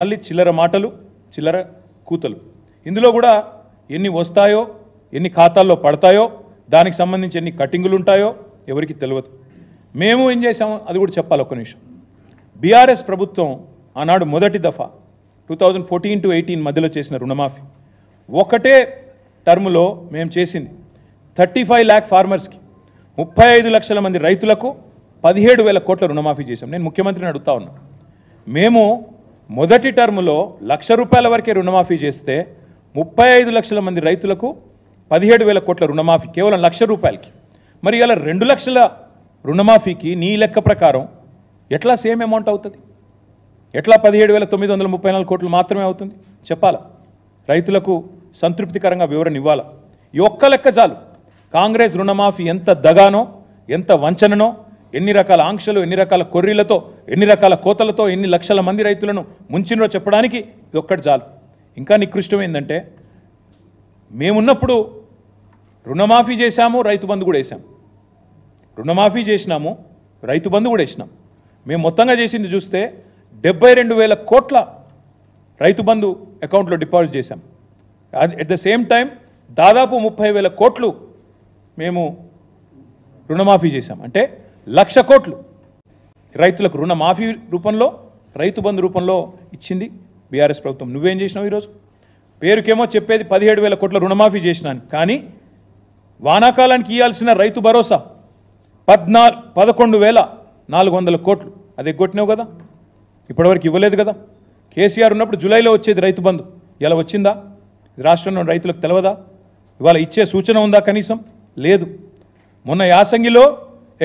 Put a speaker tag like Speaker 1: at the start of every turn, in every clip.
Speaker 1: మళ్ళీ చిల్లర మాటలు చిల్లర కూతలు. ఇందులో కూడా ఎన్ని వస్తాయో ఎన్ని ఖాతాల్లో పడతాయో దానికి సంబంధించి ఎన్ని కటింగులు ఉంటాయో ఎవరికి తెలియదు మేము ఏం చేసామో అది కూడా చెప్పాలి ఒక్క నిమిషం. బీఆర్ఎస్ ప్రభుత్వం ఆనాడు మొదటి దఫా two thousand fourteen to eighteen మధ్యలో చేసిన రుణమాఫీ. ఒకటే టర్ములో మేము చేసింది. థర్టీ ఫైవ్ ల్యాక్ ఫార్మర్స్కి ముప్పై ఐదు లక్షల మంది రైతులకు పదిహేడు వేల కోట్ల రుణమాఫీ చేశాం. నేను ముఖ్యమంత్రిని అడుగుతా ఉన్నా. మేము మొదటి టర్ములో లక్ష రూపాయల వరకే రుణమాఫీ చేస్తే ముప్పై ఐదు లక్షల మంది రైతులకు పదిహేడు వేల కోట్ల రుణమాఫీ కేవలం లక్ష రూపాయలకి. మరి ఇలా రెండు లక్షల రుణమాఫీకి నీ లెక్క ప్రకారం ఎట్లా సేమ్ అమౌంట్ అవుతుంది? ఎట్లా పదిహేడు వేల తొమ్మిది వందల ముప్పై నాలుగు కోట్లు మాత్రమే అవుతుంది? చెప్పాలా? రైతులకు సంతృప్తికరంగా వివరణ ఇవ్వాలా? ఈ ఒక్క లెక్క చాలు. కాంగ్రెస్ రుణమాఫీ ఎంత దగానో ఎంత వంచననో ఎన్ని రకాల ఆంక్షలు ఎన్ని రకాల కొర్రీలతో ఎన్ని రకాల కోతలతో ఎన్ని లక్షల మంది రైతులను ముంచినో చెప్పడానికి ఇది ఒక్కటి చాలు. ఇంకా నికృష్టమైందంటే ఏంటంటే మేమున్నప్పుడు రుణమాఫీ చేశాము రైతు బంధు కూడా వేసాము రుణమాఫీ చేసినాము రైతు బంధు కూడా వేసినాం. మేము మొత్తంగా చేసింది చూస్తే డెబ్బై రెండు వేల కోట్ల రైతు బంధు అకౌంట్లో డిపాజిట్ చేశాం. At at the same time దాదాపు ముప్పై వేల కోట్లు మేము రుణమాఫీ చేశాం. అంటే లక్ష కోట్లు రైతులకు రుణమాఫీ రూపంలో రైతు బంధు రూపంలో ఇచ్చింది బీఆర్ఎస్ ప్రభుత్వం. నువ్వేం చేసినావు ఈరోజు? పేరుకేమో చెప్పేది పదిహేడు వేల కోట్ల రుణమాఫీ చేసినాను. కానీ వానాకాలానికి ఇవ్వాల్సిన రైతు భరోసా పద్నా పదకొండు వేల నాలుగు వందల కోట్లు. అది ఎగ్గొట్టినావు కదా? ఇప్పటివరకు ఇవ్వలేదు కదా? కేసీఆర్ ఉన్నప్పుడు జూలైలో వచ్చేది రైతు బంధు. ఇలా వచ్చిందా? రాష్ట్రంలో రైతులకు తెలవదా? ఇవాళ ఇచ్చే సూచన ఉందా కనీసం? లేదు. మొన్న యాసంగిలో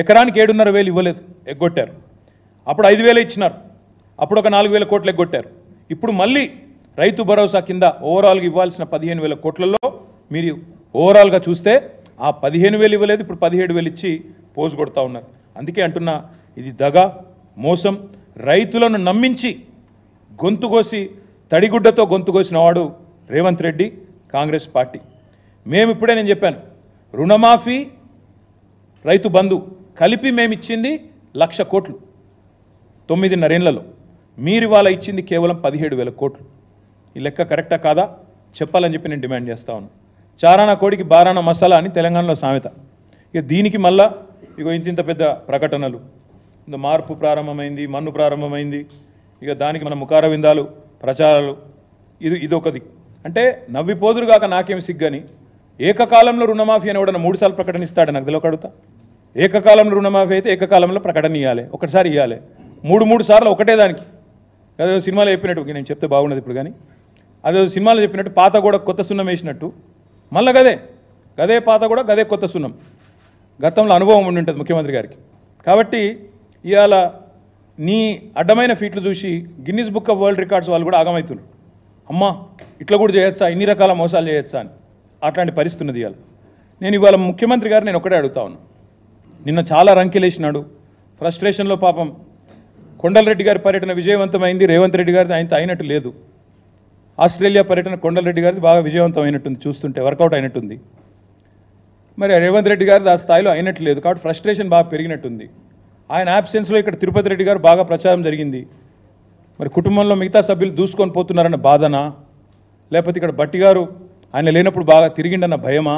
Speaker 1: ఎకరానికి ఏడున్నర వేలు ఇవ్వలేదు ఎగ్గొట్టారు. అప్పుడు ఐదు వేలు ఇచ్చినారు. అప్పుడు ఒక నాలుగు వేల కోట్లు ఎగ్గొట్టారు. ఇప్పుడు మళ్ళీ రైతు భరోసా కింద ఓవరాల్గా ఇవ్వాల్సిన పదిహేను వేల కోట్లలో మీరు ఓవరాల్గా చూస్తే ఆ పదిహేను వేలు ఇవ్వలేదు ఇప్పుడు పదిహేడు వేలు ఇచ్చి పోజు కొడతా ఉన్నారు. అందుకే అంటున్నా ఇది దగ మోసం. రైతులను నమ్మించి గొంతుకోసి తడిగుడ్డతో గొంతు వాడు రేవంత్ రెడ్డి కాంగ్రెస్ పార్టీ. మేము ఇప్పుడే నేను చెప్పాను రుణమాఫీ రైతు బంధు కలిపి మేము ఇచ్చింది లక్ష కోట్లు. తొమ్మిదిన్నరేళ్ళలో మీరు ఇవాళ ఇచ్చింది కేవలం పదిహేడు వేల కోట్లు. ఈ లెక్క కరెక్టా కాదా? చెప్పాలని చెప్పి నేను డిమాండ్ చేస్తా ఉన్నాను చారానా కోడికి బారానా మసాలా అని తెలంగాణలో సామెత. ఇక దీనికి మళ్ళా ఇగో ఇంత ఇంత పెద్ద ప్రకటనలు. ఇంత మార్పు ప్రారంభమైంది మన్ను ప్రారంభమైంది. ఇక దానికి మన ముఖార విందాలు ప్రచారాలు. ఇది ఇదొకది. అంటే నవ్విపోదురుగాక నాకేం సిగ్గని? ఏకకాలంలో రుణమాఫీ అని కూడా మూడు సార్లు ప్రకటనిస్తాడు? నాకు తెలియక ఏకకాలంలో రుణమాఫీ అయితే ఏకకాలంలో ప్రకటన ఇవ్వాలి ఒకటిసారి ఇవ్వాలి మూడు మూడు సార్లు ఒకటే దానికి. అదే సినిమాలో చెప్పినట్టు నేను చెప్తే బాగున్నది ఇప్పుడు కానీ. అదే సినిమాలో చెప్పినట్టు పాత కూడా కొత్త సున్నం వేసినట్టు. మళ్ళీ గదే. గదే పాత కూడా గదే కొత్త సున్నం. గతంలో అనుభవం ఉండి ఉంటుంది ముఖ్యమంత్రి గారికి. కాబట్టి ఇవాళ నీ అడ్డమైన ఫీట్లు చూసి Guinness book of world records వాళ్ళు కూడా ఆగమవుతున్నారు అమ్మా ఇట్లా కూడా చేయొచ్చా? ఇన్ని రకాల మోసాలు చేయొచ్చా అని. అట్లాంటి పరిస్థితి ఉన్నది ఇవాళ నేను ఇవాళ ముఖ్యమంత్రి గారు నేను ఒకటే అడుగుతా ఉన్నాను నిన్న చాలా రంకెలేసినాడు. ఫ్రస్ట్రేషన్లో పాపం కొండలరెడ్డి గారి పర్యటన విజయవంతమైంది. రేవంత్ రెడ్డి గారిది ఆయనతో అయినట్టు లేదు. ఆస్ట్రేలియా పర్యటన కొండలరెడ్డి గారిది బాగా విజయవంతం అయినట్టుంది చూస్తుంటే వర్కౌట్ అయినట్టుంది. మరి రేవంత్ రెడ్డి గారిది ఆ స్థాయిలో అయినట్టు లేదు కాబట్టి ఫ్రస్ట్రేషన్ బాగా పెరిగినట్టుంది. ఆయన యాబ్సెన్స్లో ఇక్కడ తిరుపతి రెడ్డి గారు బాగా ప్రచారం జరిగింది. మరి కుటుంబంలో మిగతా సభ్యులు దూసుకొని పోతున్నారన్న బాధనా? లేకపోతే ఇక్కడ బట్టి గారు ఆయన లేనప్పుడు బాగా తిరిగిండన్న భయమా?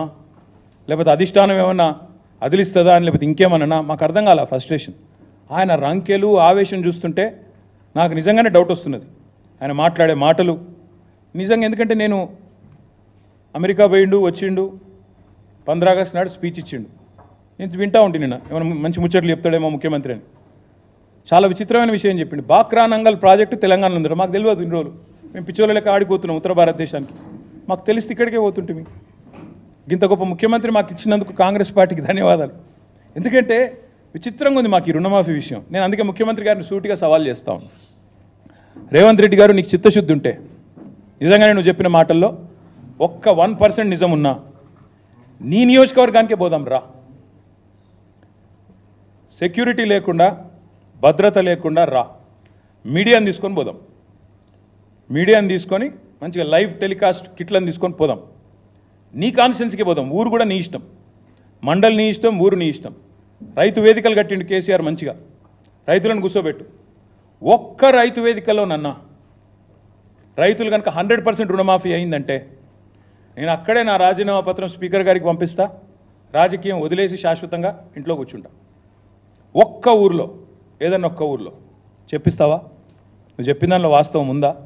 Speaker 1: లేకపోతే అధిష్టానం ఏమన్నా అదిలిస్తుందా అని లేకపోతే ఇంకేమన్నా మాకు అర్థం కాల ఫ్రస్ట్రేషన్ ఆయన రంకెలు ఆవేశం చూస్తుంటే నాకు నిజంగానే డౌట్ వస్తున్నది. ఆయన మాట్లాడే మాటలు నిజంగా ఎందుకంటే నేను అమెరికా పోయిండు వచ్చిండు పంద్రా ఆగస్ట్ నాడు స్పీచ్ ఇచ్చిండు. నేను వింటా ఉంటే నిన్న ఏమైనా మంచి ముచ్చట్లు చెప్తాడేమో ముఖ్యమంత్రి అని. చాలా విచిత్రమైన విషయం చెప్పిండు. బాక్రా నంగల్ ప్రాజెక్టు తెలంగాణలో ఉంది మాకు తెలియదు ఇన్ని రోజులు. మేము పిచ్చోళ్ళ లెక్క ఆడిపోతున్నాం ఉత్తర భారతదేశానికి. మాకు తెలిస్తే ఇక్కడికే పోతుంటే ఇంత గొప్ప ముఖ్యమంత్రి మాకు ఇచ్చినందుకు కాంగ్రెస్ పార్టీకి ధన్యవాదాలు. ఎందుకంటే విచిత్రంగా ఉంది మాకు ఈ రుణమాఫీ విషయం. నేను అందుకే ముఖ్యమంత్రి గారిని సూటిగా సవాల్ చేస్తా రేవంత్ రెడ్డి గారు నీకు చిత్తశుద్ధి ఉంటే నిజంగానే నువ్వు చెప్పిన మాటల్లో ఒక్క వన్ పర్సెంట్ నిజం ఉన్నా నీ నియోజకవర్గానికే పోదాం రా. సెక్యూరిటీ లేకుండా భద్రత లేకుండా రా. మీడియాని తీసుకొని పోదాం. మీడియాని తీసుకొని మంచిగా లైవ్ టెలికాస్ట్ కిట్లను తీసుకొని పోదాం. నీ కాన్స్టెన్సీకి పోదాం. ఊరు కూడా నీ ఇష్టం. మండలి నీ ఇష్టం ఊరు నీ ఇష్టం. రైతు వేదికలు కట్టిండు కేసీఆర్ మంచిగా. రైతులను కూర్చోబెట్టు. ఒక్క రైతు వేదికలో నన్న. రైతులు కనుక హండ్రెడ్ పర్సెంట్ రుణమాఫీ అయిందంటే నేను అక్కడే నా రాజీనామా పత్రం స్పీకర్ గారికి పంపిస్తా. రాజకీయం వదిలేసి శాశ్వతంగా ఇంట్లో కూర్చుంటా. ఒక్క ఊర్లో ఏదన్నా ఒక్క ఊర్లో. చెప్పిస్తావా? నువ్వు చెప్పిన దానిలో వాస్తవం ఉందా?